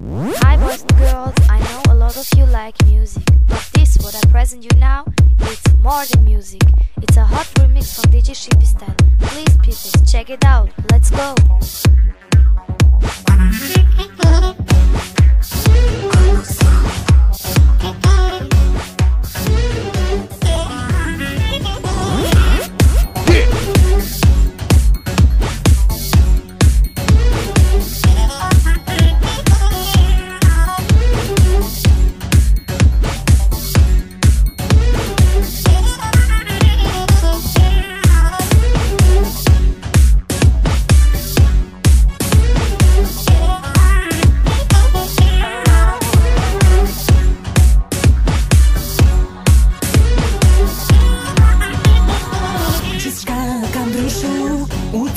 Hi boys and girls, I know a lot of you like music, but this what I present you now, it's more than music. It's a hot remix from DJ Shipi style. Please people, check it out. Let's go.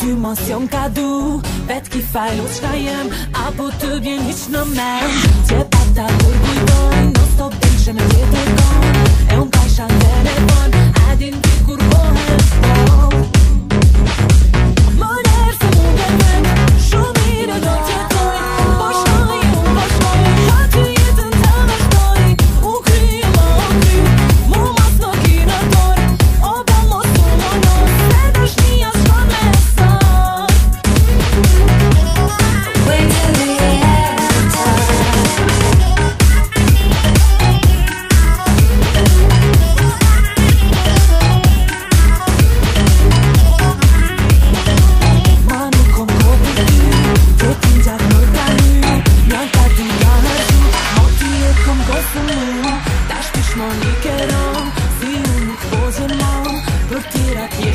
Ty mos jom ka du Vet ki falu qka jem Apo të vjen hiq në men Tje Lo tira, ti